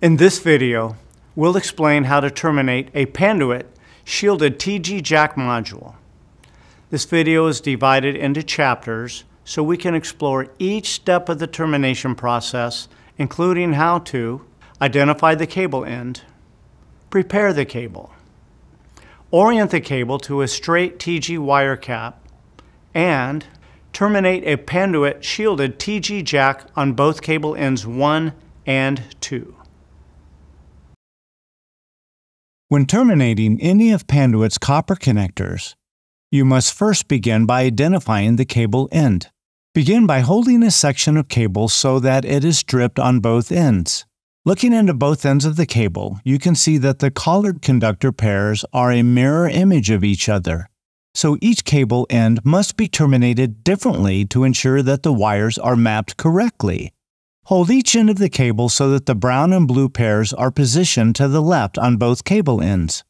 In this video, we'll explain how to terminate a Panduit shielded TG jack module. This video is divided into chapters so we can explore each step of the termination process, including how to identify the cable end, prepare the cable, orient the cable to a straight TG wire cap, and terminate a Panduit shielded TG jack on both cable ends 1 and 2. When terminating any of Panduit's copper connectors, you must first begin by identifying the cable end. Begin by holding a section of cable so that it is stripped on both ends. Looking into both ends of the cable, you can see that the collared conductor pairs are a mirror image of each other. So each cable end must be terminated differently to ensure that the wires are mapped correctly. Hold each end of the cable so that the brown and blue pairs are positioned to the left on both cable ends.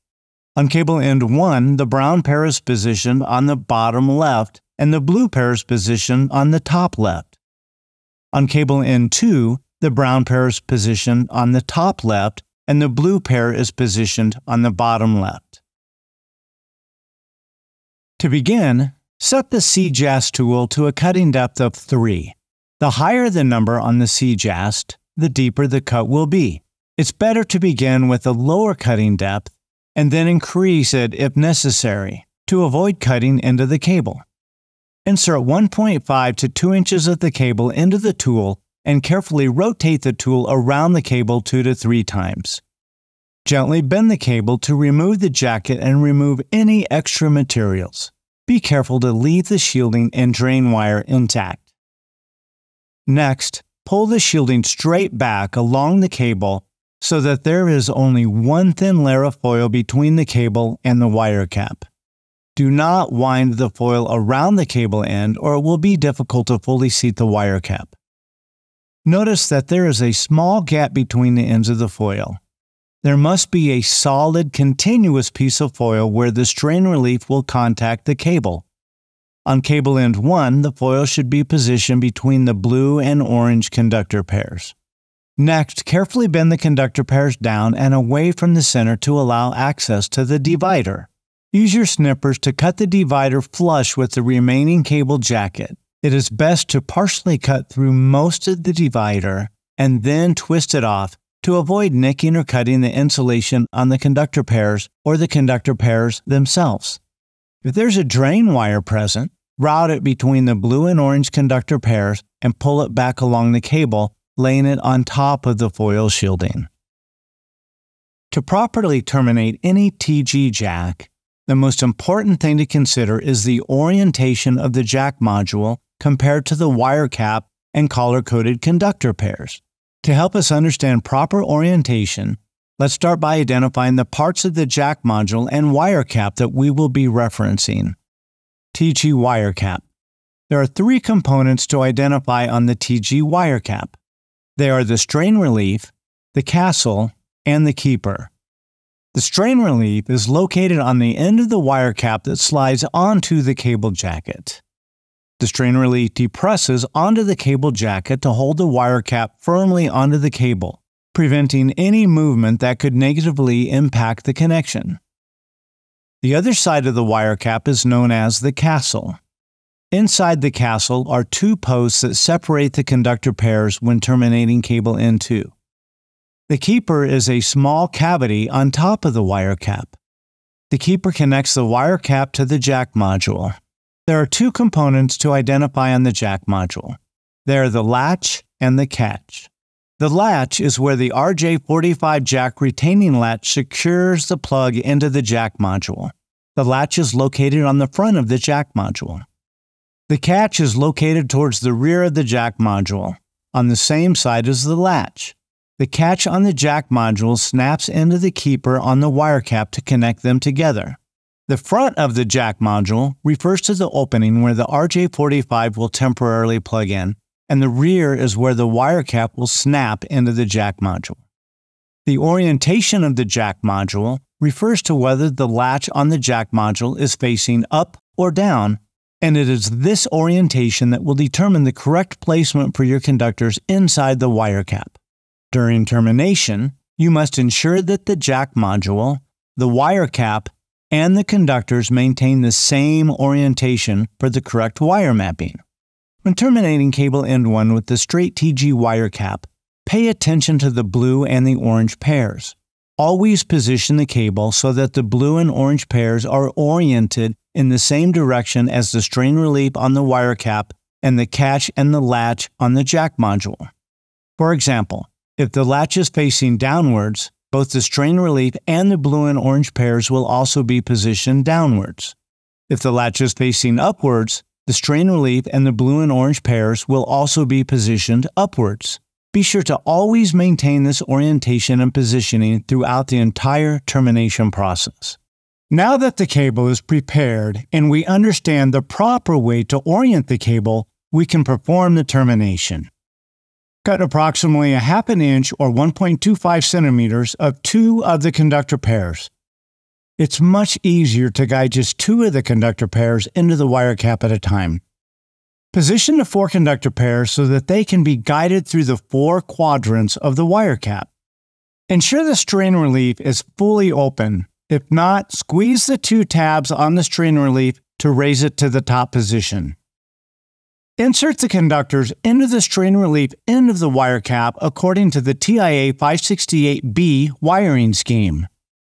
On cable end 1, the brown pair is positioned on the bottom left and the blue pair is positioned on the top left. On cable end 2, the brown pair is positioned on the top left and the blue pair is positioned on the bottom left. To begin, set the CJAST tool to a cutting depth of 3. The higher the number on the CJAST, the deeper the cut will be. It's better to begin with a lower cutting depth and then increase it if necessary to avoid cutting into the cable. Insert 1.5 to 2 inches of the cable into the tool and carefully rotate the tool around the cable 2 to 3 times. Gently bend the cable to remove the jacket and remove any extra materials. Be careful to leave the shielding and drain wire intact. Next, pull the shielding straight back along the cable so that there is only one thin layer of foil between the cable and the wire cap. Do not wind the foil around the cable end or it will be difficult to fully seat the wire cap. Notice that there is a small gap between the ends of the foil. There must be a solid, continuous piece of foil where the strain relief will contact the cable. On cable end 1, the foil should be positioned between the blue and orange conductor pairs. Next, carefully bend the conductor pairs down and away from the center to allow access to the divider. Use your snippers to cut the divider flush with the remaining cable jacket. It is best to partially cut through most of the divider and then twist it off to avoid nicking or cutting the insulation on the conductor pairs or the conductor pairs themselves. If there's a drain wire present, route it between the blue and orange conductor pairs and pull it back along the cable, laying it on top of the foil shielding. To properly terminate any TG jack, the most important thing to consider is the orientation of the jack module compared to the wire cap and color-coded conductor pairs. To help us understand proper orientation, let's start by identifying the parts of the jack module and wire cap that we will be referencing. TG wire cap. There are three components to identify on the TG wire cap. They are the strain relief, the castle, and the keeper. The strain relief is located on the end of the wire cap that slides onto the cable jacket. The strain relief depresses onto the cable jacket to hold the wire cap firmly onto the cable, preventing any movement that could negatively impact the connection. The other side of the wire cap is known as the castle. Inside the castle are two posts that separate the conductor pairs when terminating cable N2. The keeper is a small cavity on top of the wire cap. The keeper connects the wire cap to the jack module. There are two components to identify on the jack module. They are the latch and the catch. The latch is where the RJ45 jack retaining latch secures the plug into the jack module. The latch is located on the front of the jack module. The catch is located towards the rear of the jack module, on the same side as the latch. The catch on the jack module snaps into the keeper on the wire cap to connect them together. The front of the jack module refers to the opening where the RJ45 will temporarily plug in, and the rear is where the wire cap will snap into the jack module. The orientation of the jack module refers to whether the latch on the jack module is facing up or down, and it is this orientation that will determine the correct placement for your conductors inside the wire cap. During termination, you must ensure that the jack module, the wire cap, and the conductors maintain the same orientation for the correct wire mapping. When terminating cable end 1 with the straight TG wire cap, pay attention to the blue and the orange pairs. Always position the cable so that the blue and orange pairs are oriented in the same direction as the strain relief on the wire cap and the catch and the latch on the jack module. For example, if the latch is facing downwards, both the strain relief and the blue and orange pairs will also be positioned downwards. If the latch is facing upwards, the strain relief and the blue and orange pairs will also be positioned upwards. Be sure to always maintain this orientation and positioning throughout the entire termination process. Now that the cable is prepared and we understand the proper way to orient the cable, we can perform the termination. Cut approximately a half an inch or 1.25 centimeters of two of the conductor pairs. It's much easier to guide just two of the conductor pairs into the wire cap at a time. Position the four conductor pairs so that they can be guided through the four quadrants of the wire cap. Ensure the strain relief is fully open. If not, squeeze the two tabs on the strain relief to raise it to the top position. Insert the conductors into the strain relief end of the wire cap according to the TIA 568B wiring scheme,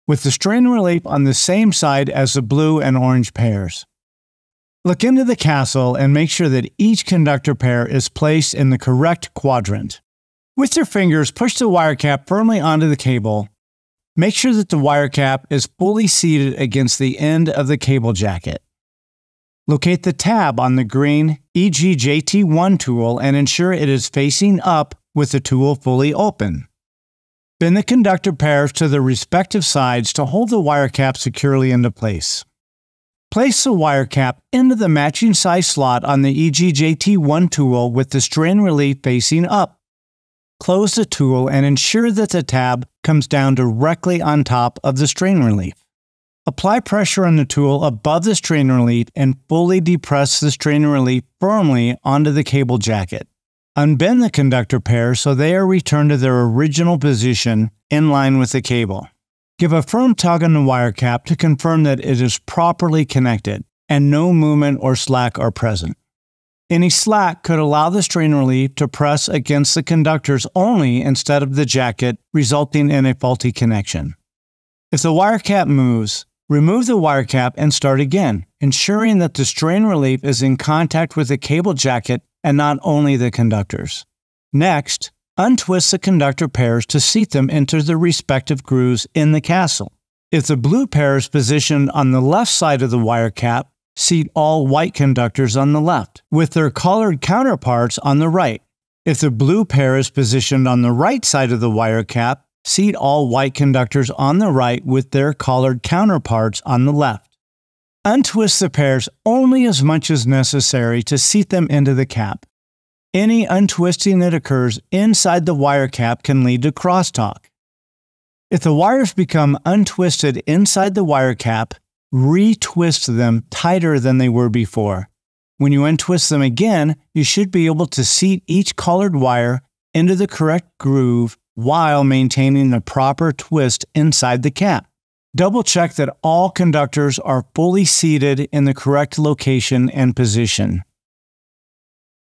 with the strain relief on the same side as the blue and orange pairs. Look into the castle and make sure that each conductor pair is placed in the correct quadrant. With your fingers, push the wire cap firmly onto the cable. Make sure that the wire cap is fully seated against the end of the cable jacket. Locate the tab on the green EGJT1 tool and ensure it is facing up with the tool fully open. Bend the conductor pairs to their respective sides to hold the wire cap securely into place. Place the wire cap into the matching size slot on the EGJT1 tool with the strain relief facing up. Close the tool and ensure that the tab comes down directly on top of the strain relief. Apply pressure on the tool above the strain relief and fully depress the strain relief firmly onto the cable jacket. Unbend the conductor pair so they are returned to their original position in line with the cable. Give a firm tug on the wire cap to confirm that it is properly connected and no movement or slack are present. Any slack could allow the strain relief to press against the conductors only instead of the jacket, resulting in a faulty connection. If the wire cap moves, Remove the wire cap and start again, ensuring that the strain relief is in contact with the cable jacket and not only the conductors. Next, untwist the conductor pairs to seat them into their respective grooves in the castle. If the blue pair is positioned on the left side of the wire cap, seat all white conductors on the left, with their colored counterparts on the right. If the blue pair is positioned on the right side of the wire cap, seat all white conductors on the right with their collared counterparts on the left. Untwist the pairs only as much as necessary to seat them into the cap. Any untwisting that occurs inside the wire cap can lead to crosstalk. If the wires become untwisted inside the wire cap, retwist them tighter than they were before. When you untwist them again, you should be able to seat each collared wire into the correct groove while maintaining the proper twist inside the cap. Double check that all conductors are fully seated in the correct location and position.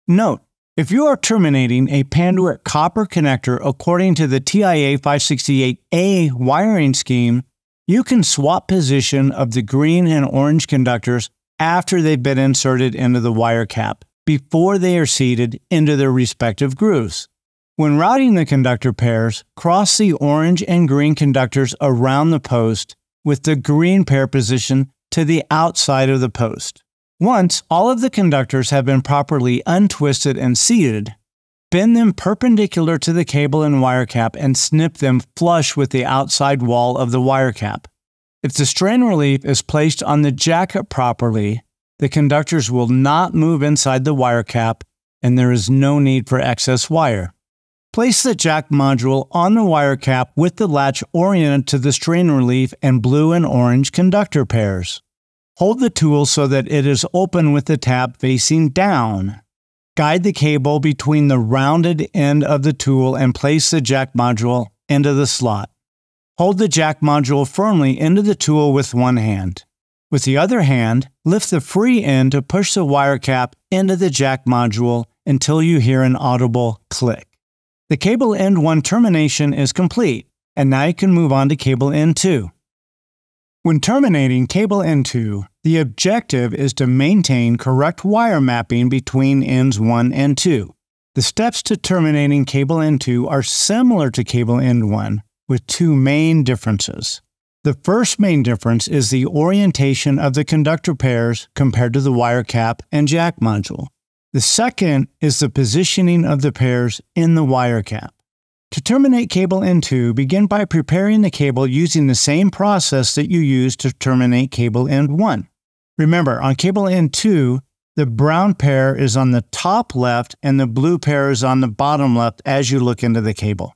Note, if you are terminating a Panduit copper connector according to the TIA 568A wiring scheme, you can swap position of the green and orange conductors after they've been inserted into the wire cap, before they are seated into their respective grooves. When routing the conductor pairs, cross the orange and green conductors around the post with the green pair position to the outside of the post. Once all of the conductors have been properly untwisted and seated, bend them perpendicular to the cable and wire cap and snip them flush with the outside wall of the wire cap. If the strain relief is placed on the jacket properly, the conductors will not move inside the wire cap and there is no need for excess wire. Place the jack module on the wire cap with the latch oriented to the strain relief and blue and orange conductor pairs. Hold the tool so that it is open with the tab facing down. Guide the cable between the rounded end of the tool and place the jack module into the slot. hold the jack module firmly into the tool with one hand. With the other hand, lift the free end to push the wire cap into the jack module until you hear an audible click. The cable end 1 termination is complete, and now you can move on to cable end 2. When terminating cable end 2, the objective is to maintain correct wire mapping between ends 1 and 2. The steps to terminating cable end 2 are similar to cable end 1, with two main differences. The first main difference is the orientation of the conductor pairs compared to the wire cap and jack module. The second is the positioning of the pairs in the wire cap. To terminate cable end 2, begin by preparing the cable using the same process that you used to terminate cable end 1. Remember, on cable end 2, the brown pair is on the top left and the blue pair is on the bottom left as you look into the cable.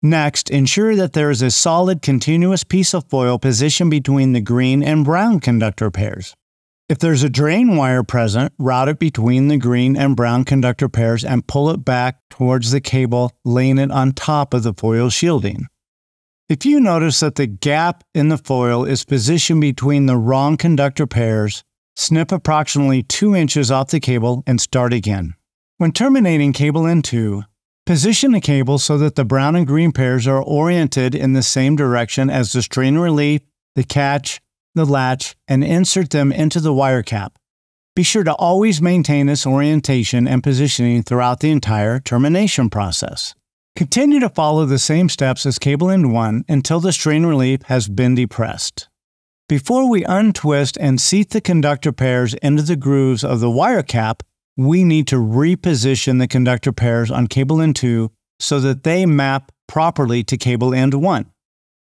Next, ensure that there is a solid continuous piece of foil positioned between the green and brown conductor pairs. If there's a drain wire present, route it between the green and brown conductor pairs and pull it back towards the cable, laying it on top of the foil shielding. If you notice that the gap in the foil is positioned between the wrong conductor pairs, snip approximately 2 inches off the cable and start again. When terminating cable end 2, position the cable so that the brown and green pairs are oriented in the same direction as the strain relief, the catch, the latch, and insert them into the wire cap. Be sure to always maintain this orientation and positioning throughout the entire termination process. Continue to follow the same steps as cable end 1 until the strain relief has been depressed. Before we untwist and seat the conductor pairs into the grooves of the wire cap, we need to reposition the conductor pairs on cable end 2 so that they map properly to cable end 1.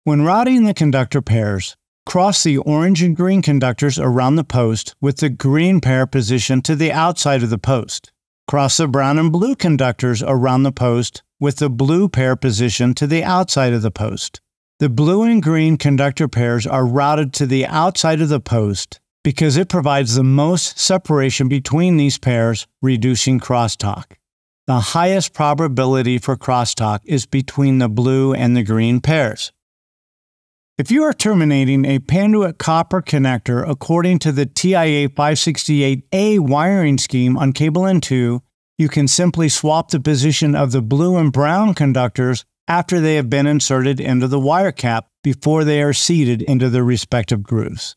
When routing the conductor pairs, Cross the orange and green conductors around the post with the green pair positioned to the outside of the post. Cross the brown and blue conductors around the post with the blue pair positioned to the outside of the post. The blue and green conductor pairs are routed to the outside of the post because it provides the most separation between these pairs, reducing crosstalk. The highest probability for crosstalk is between the blue and the green pairs. If you are terminating a Panduit copper connector according to the TIA 568A wiring scheme on cable N2, you can simply swap the position of the blue and brown conductors after they have been inserted into the wire cap before they are seated into their respective grooves.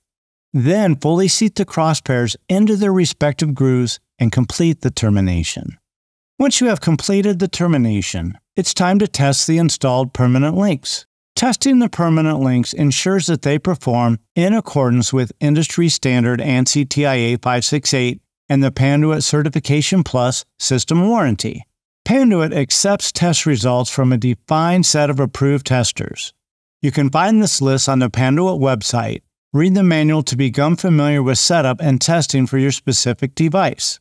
Then fully seat the cross pairs into their respective grooves and complete the termination. Once you have completed the termination, it's time to test the installed permanent links. Testing the permanent links ensures that they perform in accordance with industry standard ANSI TIA 568 and the Panduit Certification Plus system warranty. Panduit accepts test results from a defined set of approved testers. You can find this list on the Panduit website. Read the manual to become familiar with setup and testing for your specific device.